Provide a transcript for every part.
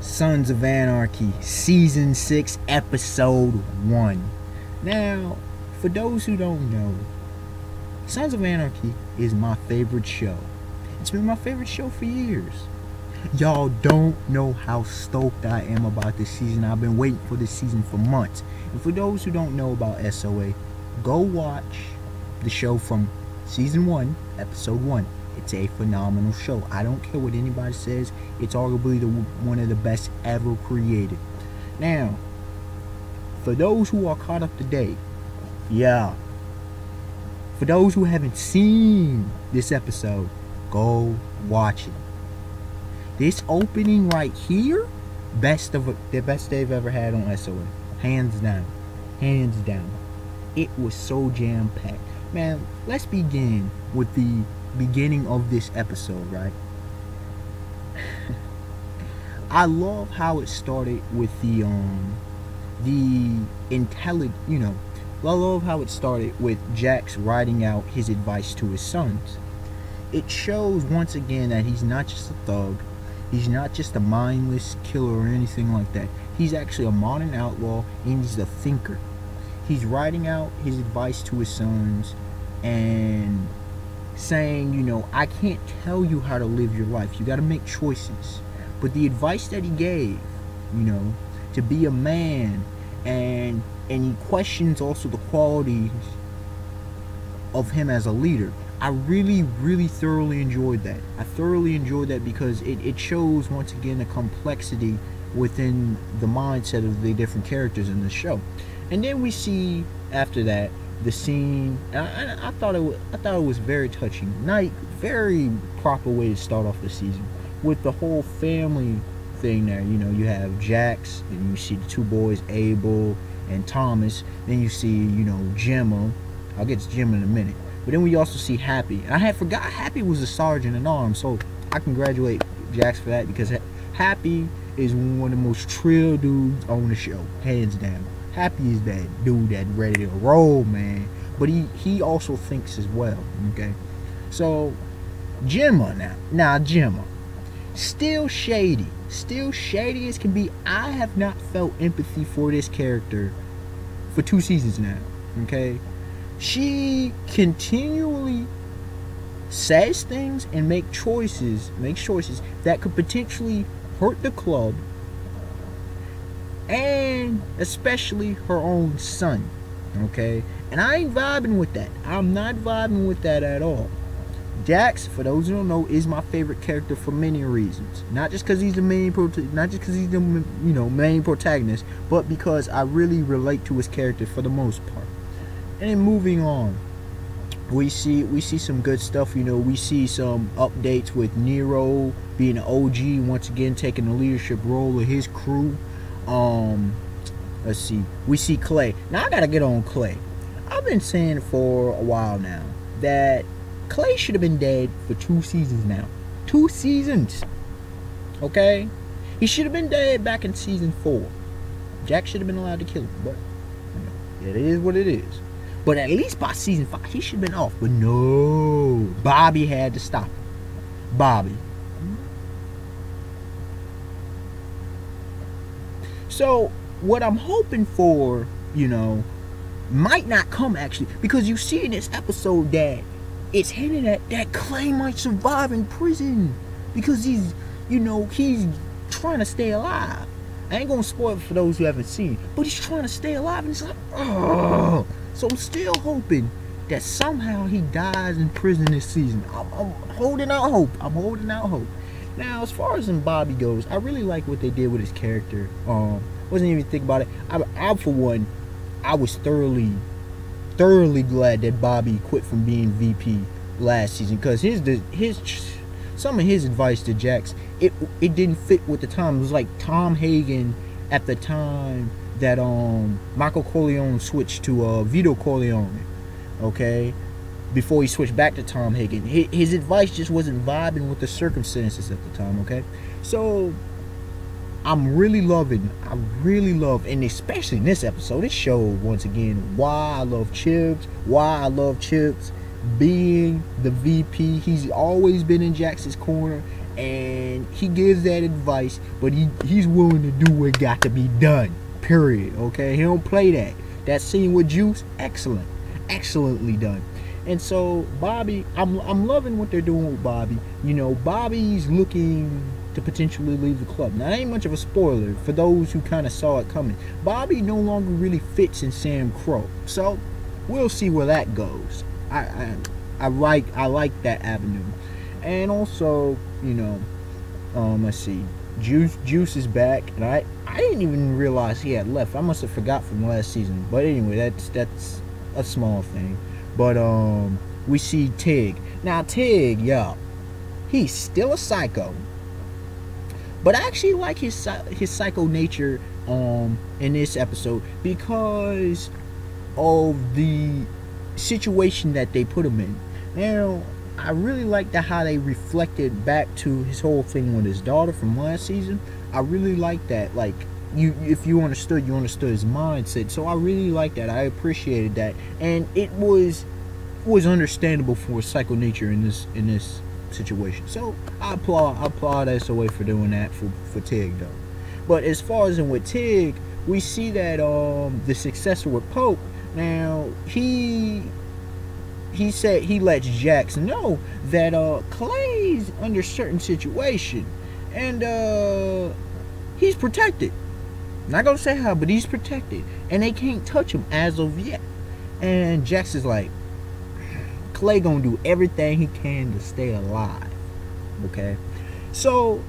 Sons of Anarchy, Season 6, Episode 1. Now, for those who don't know, Sons of Anarchy is my favorite show. It's been my favorite show for years. Y'all don't know how stoked I am about this season. I've been waiting for this season for months. And for those who don't know about SOA, go watch the show from Season 1, Episode 1. It's a phenomenal show. I don't care what anybody says. It's arguably the one of the best ever created. Now, for those who are caught up to date, yeah. For those who haven't seen this episode, go watch it. This opening right here, best of the best they've ever had on SOA. Hands down. Hands down. It was so jam packed. Man, let's begin with the beginning of this episode, right? I love how it started with the um the intelligent, you know, I love how it started with Jax writing out his advice to his sons. It shows once again that he's not just a thug, he's not just a mindless killer or anything like that. He's actually a modern outlaw and he's a thinker. He's writing out his advice to his sons and saying, you know, I can't tell you how to live your life. You got to make choices. But the advice that he gave, you know, to be a man and and he questions also the qualities of him as a leader. I really, really thoroughly enjoyed that. I thoroughly enjoyed that because it, it shows once again the complexity within the mindset of the different characters in the show. And then we see after that the scene. I, I, thought it was, I thought it was very touching. Night, very proper way to start off the season with the whole family thing there. You know, you have Jax, and you see the two boys, Abel and Thomas. Then you see, you know, Gemma. I'll get to Gemma in a minute. But then we also see Happy. And I had forgot Happy was a sergeant in arms, so I congratulate Jax for that because Happy is one of the most trill dudes on the show, hands down. Happy is that dude that ready to roll, man. But he he also thinks as well. Okay, so Gemma now, now Gemma, still shady, still shady as can be. I have not felt empathy for this character for two seasons now. Okay, she continually says things and make choices, makes choices that could potentially hurt the club and especially her own son. Okay? And I ain't vibing with that. I'm not vibing with that at all. Jax, for those who don't know, is my favorite character for many reasons. Not just because he's the main, not just because he's the you know main protagonist, but because I really relate to his character for the most part. And then moving on, we see we see some good stuff. You know, we see some updates with Nero being an OG once again, taking the leadership role of his crew. Um, let's see. We see Clay. Now I gotta get on Clay. I've been saying for a while now that Clay should have been dead for two seasons now. Two seasons. Okay? He should have been dead back in season four. Jack should have been allowed to kill him, but you know, it is what it is. But at least by season five, he should have been off. But no, Bobby had to stop him. Bobby. So what I'm hoping for, you know, might not come actually, because you see in this episode that it's hinted at that Clay might survive in prison because he's, you know, he's trying to stay alive. I ain't gonna spoil it for those who haven't seen, but he's trying to stay alive, and it's like, oh. So I'm still hoping that somehow he dies in prison this season. I'm, I'm holding out hope. I'm holding out hope. Now, as far as in Bobby goes, I really like what they did with his character. Um, wasn't even thinking about it. I, I, for one, I was thoroughly, thoroughly glad that Bobby quit from being VP last season because his his some of his advice to Jax it it didn't fit with the time. It was like Tom Hagen at the time that um Michael Corleone switched to uh Vito Corleone. Okay, before he switched back to Tom Hagen. His, advice just wasn't vibing with the circumstances at the time, okay? So I'm really loving, I really love, and especially in this episode, it showed once again why I love Chibs, why I love Chibs being the VP. He's always been in Jax's corner, and he gives that advice, but he he's willing to do what got to be done. Period. Okay, he don't play that. That scene with Juice, excellent, excellently done. And so Bobby, I'm I'm loving what they're doing with Bobby. You know, Bobby's looking to potentially leave the club. Now, that ain't much of a spoiler for those who kind of saw it coming. Bobby no longer really fits in Sam Crow, so we'll see where that goes. I I, I like I like that avenue, and also you know, um, let's see, Juice Juice is back, and I I didn't even realize he had left. I must have forgot from last season. But anyway, that's that's a small thing. But um, we see Tig now. Tig, yeah, he's still a psycho. But I actually like his his psycho nature um in this episode because of the situation that they put him in. Now, I really like the how they reflected back to his whole thing with his daughter from last season. I really like that. Like you, if you understood, you understood his mindset. So I really like that. I appreciated that, and it was was understandable for psycho nature in this in this situation. So I applaud I applaud SOA for doing that for for Tig though. But as far as in with Tig, we see that um the successor with Pope now he he said he lets Jax know that uh Clay's under certain situation and uh he's protected. Not gonna say how, but he's protected. And they can't touch him as of yet. And Jax is like, Clay gonna do everything he can to stay alive. Okay? So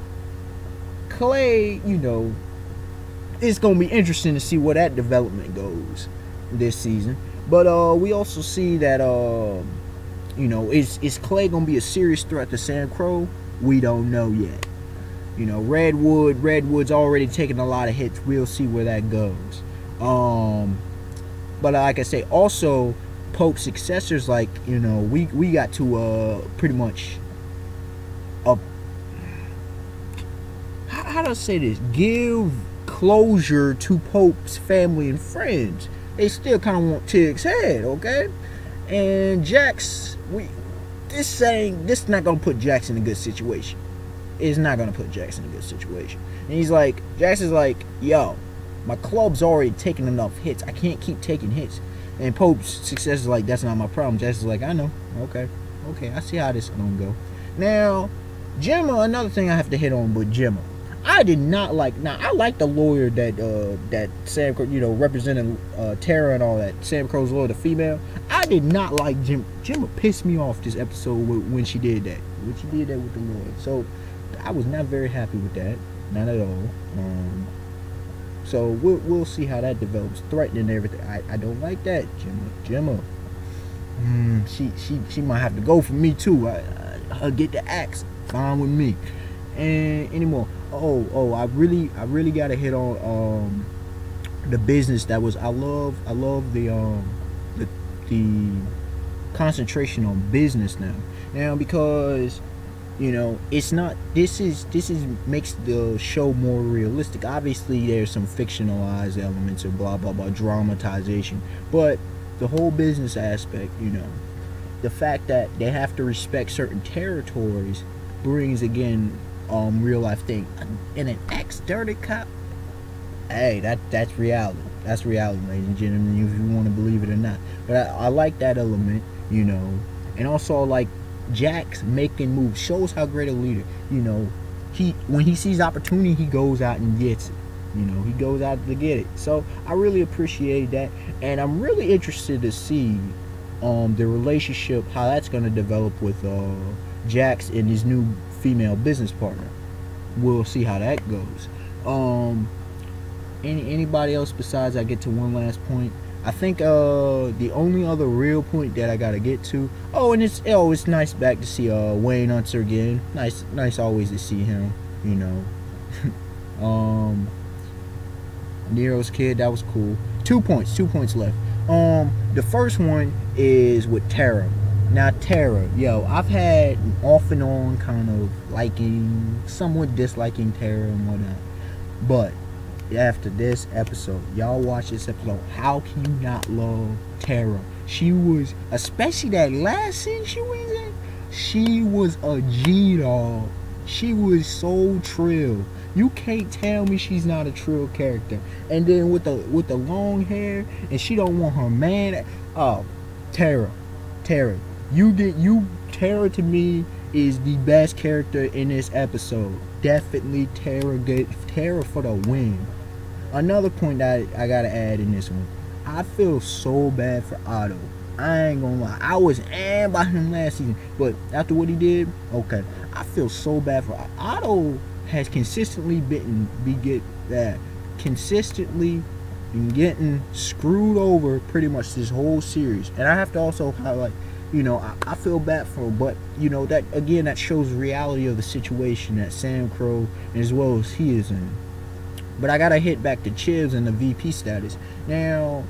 Clay, you know, it's gonna be interesting to see where that development goes this season. But uh, we also see that uh, you know, is is Clay gonna be a serious threat to Sam Crow? We don't know yet. You know, Redwood, Redwood's already taken a lot of hits. We'll see where that goes. Um, but like I say, also Pope's successors, like you know, we we got to uh pretty much uh, how, how do I say this? Give closure to Pope's family and friends. They still kind of want Tig's head, okay? And Jax, we this saying this not gonna put Jax in a good situation is not going to put Jackson in a good situation. And he's like, Jackson's like, yo, my club's already taking enough hits. I can't keep taking hits. And Pope's success is like, that's not my problem. Jackson's like, I know. Okay. Okay. I see how this is going to go. Now, Gemma, another thing I have to hit on with Gemma. I did not like. Now I like the lawyer that uh, that Sam, you know, representing uh, Tara and all that. Sam Crow's lawyer, the female. I did not like Jim. Gemma pissed me off this episode when she did that. When she did that with the lawyer. So I was not very happy with that, not at all. Um, so we'll, we'll see how that develops. Threatening everything. I, I don't like that, Gemma. Gemma. Mm, she she she might have to go for me too. I, I, get the axe. Fine with me. And anymore. Oh oh, I really I really gotta hit on um the business that was. I love I love the um the the concentration on business now. Now because you know it's not this is this is makes the show more realistic. Obviously there's some fictionalized elements or blah blah blah dramatization but the whole business aspect you know the fact that they have to respect certain territories brings again um real life thing. In an ex dirty cop? Hey that that's reality. That's reality ladies and gentlemen if you want to believe it or not. But I, I like that element you know. And also like Jax making moves shows how great a leader. You know, he when he sees opportunity, he goes out and gets it. You know, he goes out to get it. So I really appreciate that, and I'm really interested to see um, the relationship how that's going to develop with uh, Jax and his new female business partner. We'll see how that goes. Um, any anybody else besides I get to one last point. I think uh, the only other real point that I gotta get to. Oh, and it's oh, it's nice back to see uh, Wayne Unser again. Nice, nice always to see him. You know, um, Nero's kid that was cool. Two points, two points left. Um, the first one is with Tara. Now Tara, yo, I've had an off and on kind of liking, somewhat disliking Tara and whatnot, but after this episode. Y'all watch this episode. How can you not love Tara? She was, especially that last scene she was in, she was a G dog. She was so trill. You can't tell me she's not a trill character. And then with the with the long hair, and she don't want her man. Oh, Tara, Tara, you did you Tara to me is the best character in this episode. Definitely Tara get Tara for the win. Another point that I gotta add in this one, I feel so bad for Otto. I ain't gonna lie. I was and by him last season, but after what he did, okay. I feel so bad for Otto. Has consistently been be get that consistently been getting screwed over pretty much this whole series, and I have to also highlight. You know, I, I feel bad for him, but you know that again that shows reality of the situation that Sam Crow, as well as he is in. But I gotta hit back to Chibs and the VP status. Now,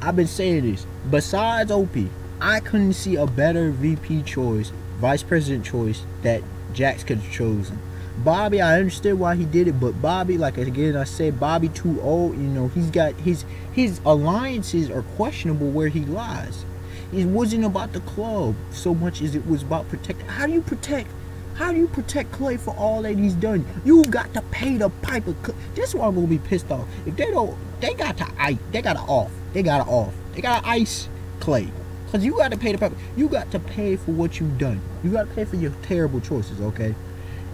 I've been saying this. Besides Opie, I couldn't see a better VP choice, vice president choice that Jax could have chosen. Bobby, I understood why he did it, but Bobby, like again I said, Bobby too old. You know, he's got his his alliances are questionable where he lies. It wasn't about the club so much as it was about protect. How do you protect? How do you protect Clay for all that he's done? You got to pay the piper. This why I'm gonna be pissed off. If they don't, they got to ice. They got to off. They got to off. They got to ice Clay. Cause you got to pay the piper. You got to pay for what you've done. You got to pay for your terrible choices. Okay.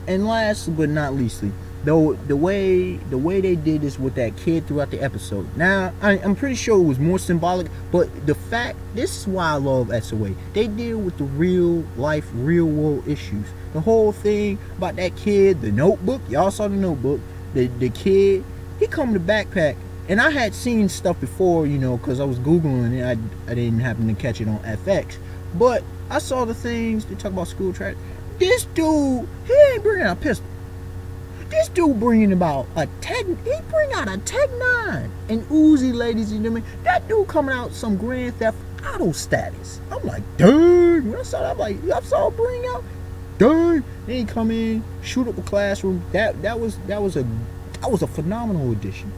And last but not leastly, though the way the way they did this with that kid throughout the episode. Now I, am pretty sure it was more symbolic, but the fact this is why I love SOA. They deal with the real life, real world issues. The whole thing about that kid, the notebook. Y'all saw the notebook. The the kid, he come to backpack. And I had seen stuff before, you know, because I was Googling it. I, I didn't happen to catch it on FX. But I saw the things, they talk about school track. This dude, he ain't bringing a pistol. This dude bringing about a tech, he bring out a Tech 9 and Uzi, ladies and gentlemen. That dude coming out some Grand Theft Auto status. I'm like, dang. When I saw that, I'm like, I saw bring out, dang. Then he come in, shoot up the classroom. That that was that was a that was a phenomenal addition.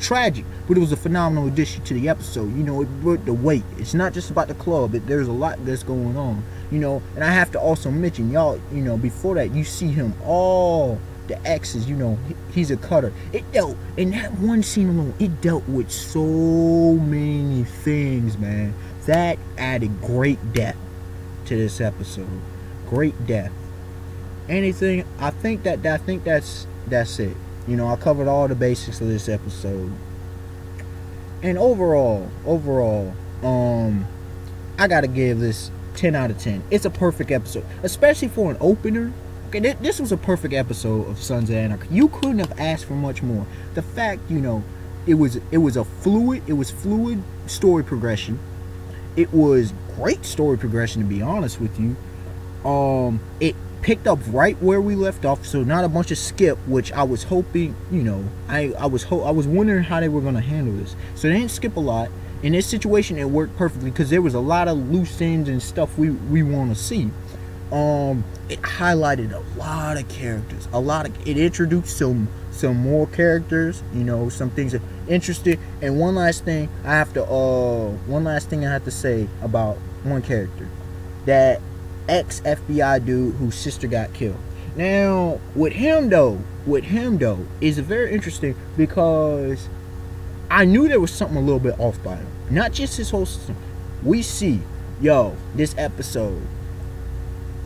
Tragic, but it was a phenomenal addition to the episode. You know, it brought the weight. It's not just about the club. It, there's a lot that's going on you know and i have to also mention y'all you know before that you see him all the x's you know he's a cutter. It dealt in that one scene alone it dealt with so many things man. That added great depth to this episode. Great depth. Anything i think that i think that's that's it. You know i covered all the basics of this episode. And overall overall um i gotta give this 10 out of 10. It's a perfect episode, especially for an opener. Okay, th- this was a perfect episode of Sons of Anarchy. You couldn't have asked for much more. The fact, you know, it was it was a fluid, it was fluid story progression. It was great story progression to be honest with you. Um, it picked up right where we left off, so not a bunch of skip, which I was hoping, you know, I I was ho- I was wondering how they were gonna handle this. So they didn't skip a lot in this situation it worked perfectly because there was a lot of loose ends and stuff we we want to see um it highlighted a lot of characters a lot of it introduced some some more characters you know some things that interested and one last thing i have to uh one last thing i have to say about one character that ex fbi dude whose sister got killed now with him though with him though is very interesting because I knew there was something a little bit off by him. Not just his whole system. We see, yo, this episode,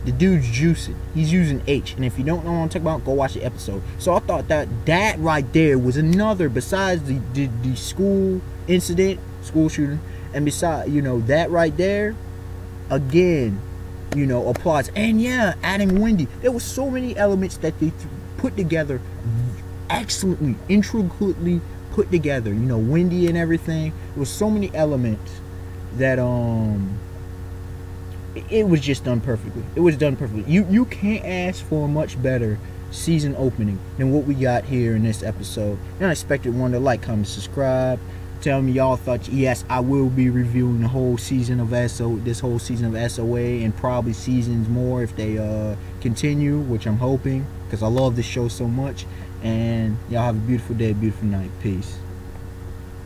the dude's juicing. He's using H. And if you don't know what I'm talking about, go watch the episode. So I thought that that right there was another, besides the, the, the school incident, school shooting, and besides, you know, that right there, again, you know, applause. And yeah, adding Wendy. There were so many elements that they put together excellently, intricately put together. You know, Wendy and everything. There was so many elements that um it was just done perfectly. It was done perfectly. You you can't ask for a much better season opening than what we got here in this episode. And I expected one to like, comment, subscribe. Tell me y'all thought yes, I will be reviewing the whole season of SO this whole season of SOA and probably seasons more if they uh continue, which I'm hoping because I love this show so much. And y'all have a beautiful day, beautiful night. Peace.